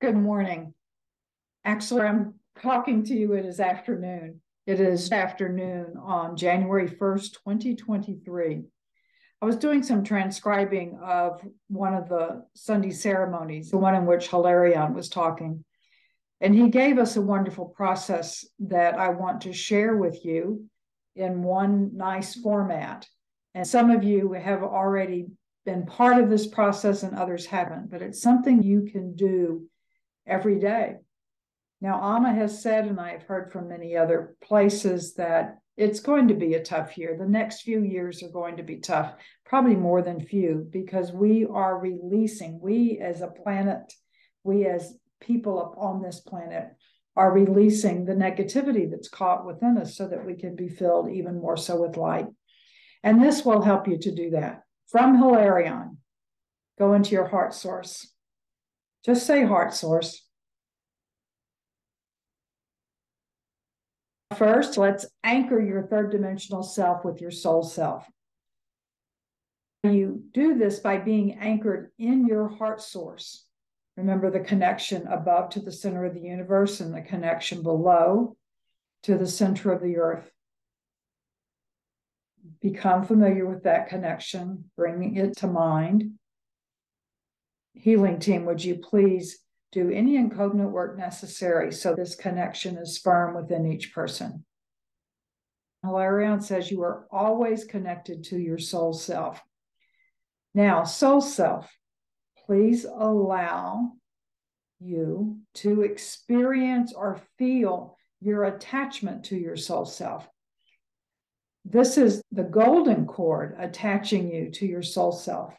Good morning. Actually, I'm talking to you. It is afternoon. It is afternoon on January 1st, 2023. I was doing some transcribing of one of the Sunday ceremonies, the one in which Hilarion was talking. And he gave us a wonderful process that I want to share with you in one nice format. And some of you have already been part of this process and others haven't, but it's something you can do every day. Now, Amma has said, and I have heard from many other places, that it's going to be a tough year. The next few years are going to be tough, probably more than few, because we are releasing, we as a planet, we as people on this planet are releasing the negativity that's caught within us so that we can be filled even more so with light. And this will help you to do that. From Hilarion, go into your heart source. Just say heart source. First, let's anchor your third dimensional self with your soul self. You do this by being anchored in your heart source. Remember the connection above to the center of the universe and the connection below to the center of the earth. Become familiar with that connection, bringing it to mind. Healing team, would you please do any incognate work necessary so this connection is firm within each person? Hilarion says you are always connected to your soul self. Now, soul self please allow you to experience or feel your attachment to your soul self. This is the golden cord attaching you to your soul self.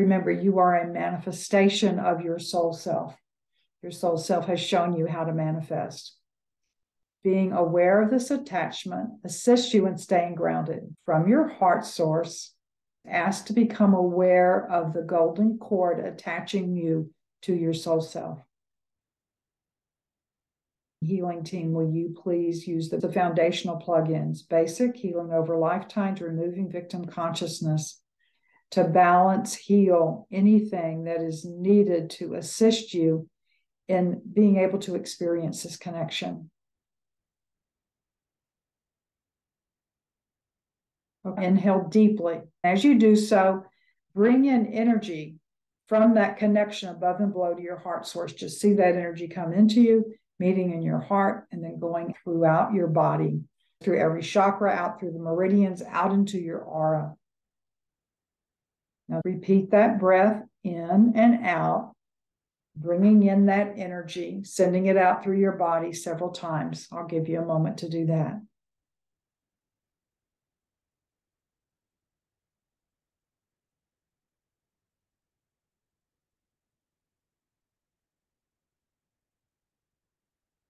Remember, you are a manifestation of your soul self. Your soul self has shown you how to manifest. Being aware of this attachment assists you in staying grounded from your heart source ask to become aware of the golden cord attaching you to your soul self. Healing team, will you please use the, the foundational plugins, basic healing over lifetimes, removing victim consciousness to balance, heal anything that is needed to assist you in being able to experience this connection. Okay. Inhale deeply. As you do so, bring in energy from that connection above and below to your heart source. Just see that energy come into you, meeting in your heart, and then going throughout your body, through every chakra, out through the meridians, out into your aura. Now repeat that breath in and out, bringing in that energy, sending it out through your body several times. I'll give you a moment to do that.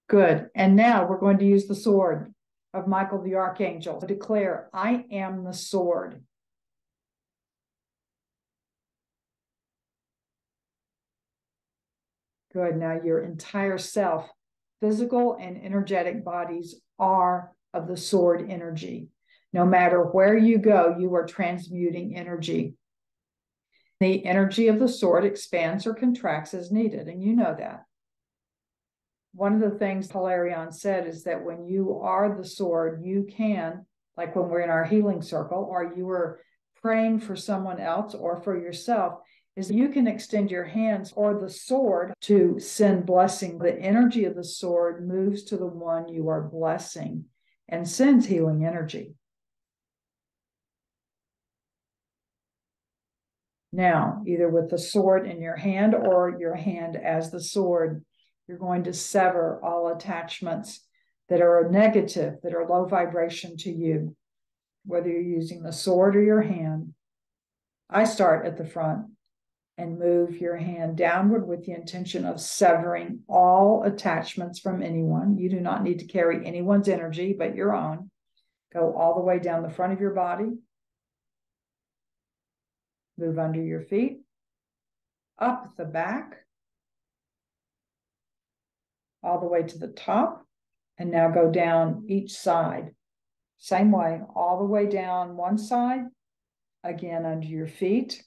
Good. And now we're going to use the sword of Michael the Archangel. To declare, I am the sword. Good. Now your entire self, physical and energetic bodies are of the sword energy. No matter where you go, you are transmuting energy. The energy of the sword expands or contracts as needed, and you know that one of the things Hilarion said is that when you are the sword, you can, like when we're in our healing circle, or you are praying for someone else or for yourself, is you can extend your hands or the sword to send blessing. The energy of the sword moves to the one you are blessing and sends healing energy. Now, either with the sword in your hand or your hand as the sword, you're going to sever all attachments that are negative, that are low vibration to you, whether you're using the sword or your hand. I start at the front and move your hand downward with the intention of severing all attachments from anyone. You do not need to carry anyone's energy but your own. Go all the way down the front of your body. Move under your feet, up the back, all the way to the top and now go down each side. Same way, all the way down one side, again under your feet,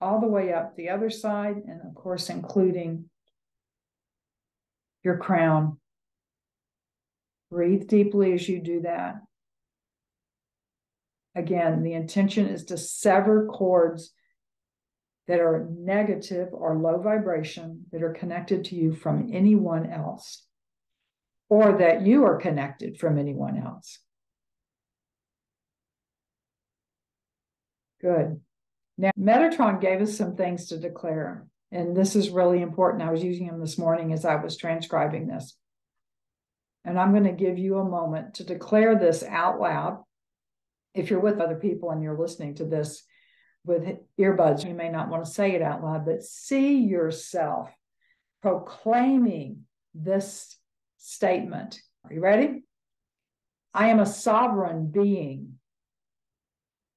all the way up the other side, and of course, including your crown. Breathe deeply as you do that. Again, the intention is to sever cords that are negative or low vibration that are connected to you from anyone else, or that you are connected from anyone else. Good. Now, Metatron gave us some things to declare, and this is really important. I was using them this morning as I was transcribing this. And I'm going to give you a moment to declare this out loud. If you're with other people and you're listening to this with earbuds, you may not want to say it out loud, but see yourself proclaiming this statement. Are you ready? I am a sovereign being.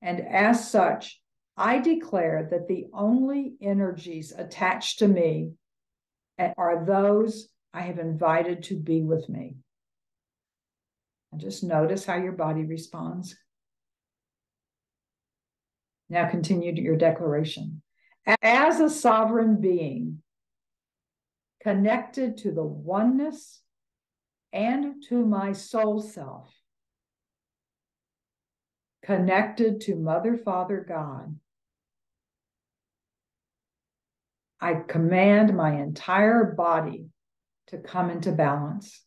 And as such, I declare that the only energies attached to me are those I have invited to be with me. And just notice how your body responds. Now continue to your declaration. As a sovereign being, connected to the oneness and to my soul self, connected to Mother, Father, God, I command my entire body to come into balance.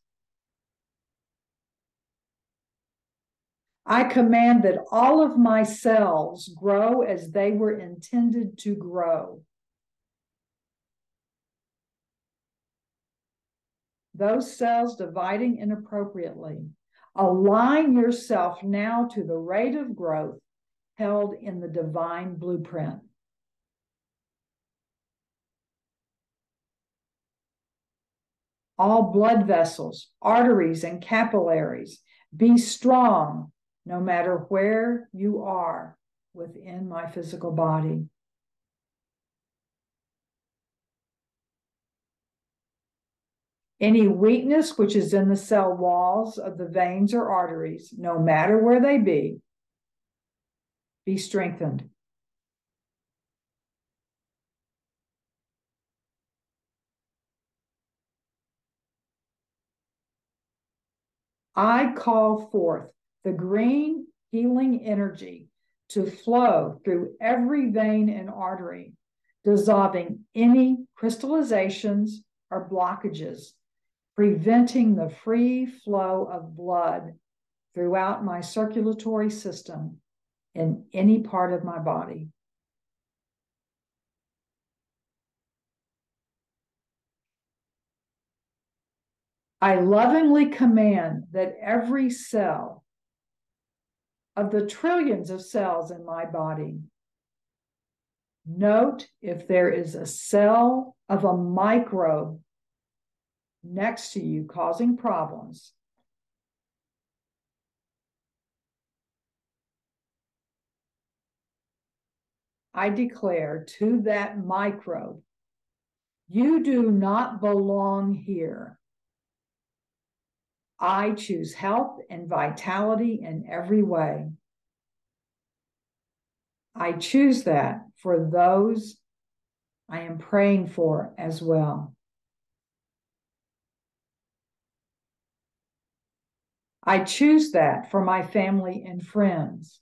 I command that all of my cells grow as they were intended to grow. Those cells dividing inappropriately. Align yourself now to the rate of growth held in the divine blueprint. All blood vessels, arteries, and capillaries be strong no matter where you are within my physical body. Any weakness which is in the cell walls of the veins or arteries, no matter where they be, be strengthened. I call forth the green healing energy to flow through every vein and artery, dissolving any crystallizations or blockages, preventing the free flow of blood throughout my circulatory system in any part of my body. I lovingly command that every cell of the trillions of cells in my body. Note if there is a cell of a microbe next to you causing problems. I declare to that microbe, you do not belong here. I choose health and vitality in every way. I choose that for those I am praying for as well. I choose that for my family and friends.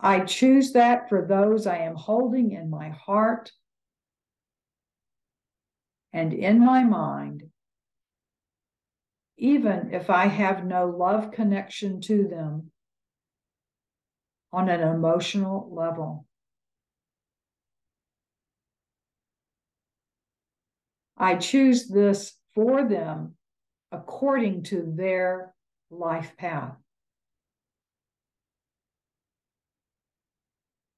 I choose that for those I am holding in my heart and in my mind, even if I have no love connection to them on an emotional level. I choose this for them according to their life path.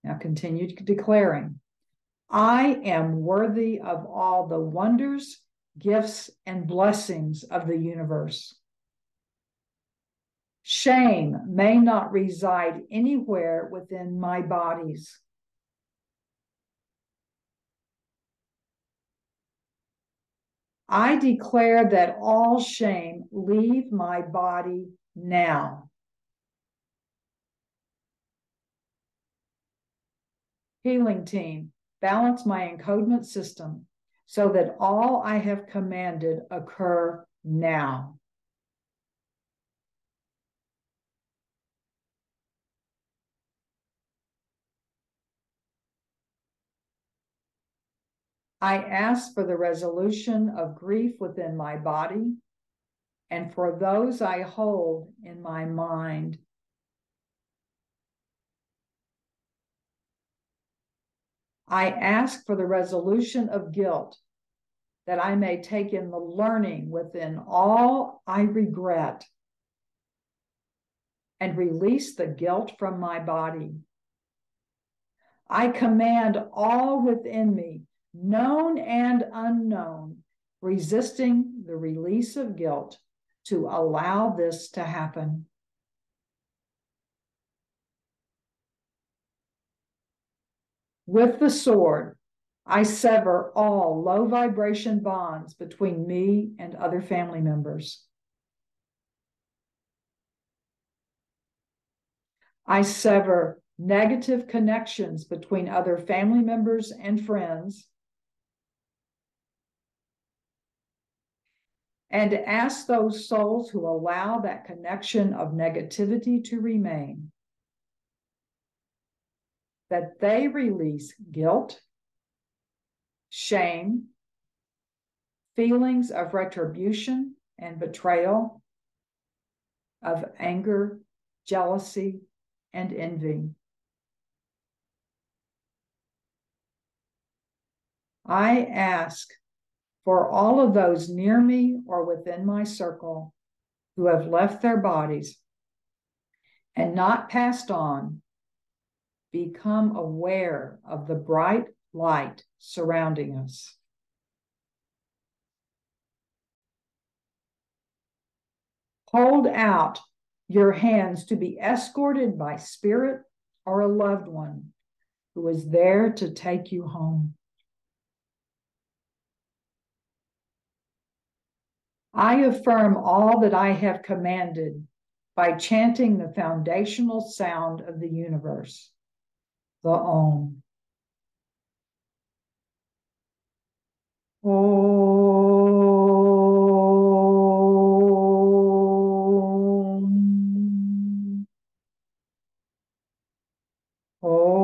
Now continue declaring. I am worthy of all the wonders, gifts, and blessings of the universe. Shame may not reside anywhere within my bodies. I declare that all shame leave my body now. Healing team, balance my encodement system so that all I have commanded occur now. I ask for the resolution of grief within my body and for those I hold in my mind. I ask for the resolution of guilt that I may take in the learning within all I regret and release the guilt from my body. I command all within me known and unknown, resisting the release of guilt to allow this to happen. With the sword, I sever all low vibration bonds between me and other family members. I sever negative connections between other family members and friends. and ask those souls who allow that connection of negativity to remain that they release guilt, shame, feelings of retribution and betrayal, of anger, jealousy, and envy. I ask for all of those near me or within my circle who have left their bodies and not passed on, become aware of the bright light surrounding us. Hold out your hands to be escorted by spirit or a loved one who is there to take you home. I affirm all that I have commanded by chanting the foundational sound of the universe, the Om. Om. Om.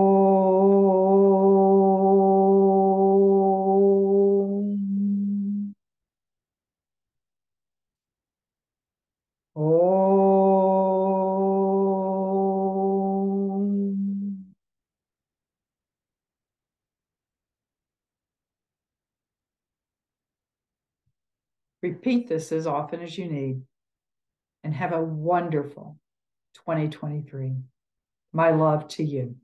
Om. Repeat this as often as you need and have a wonderful 2023. My love to you.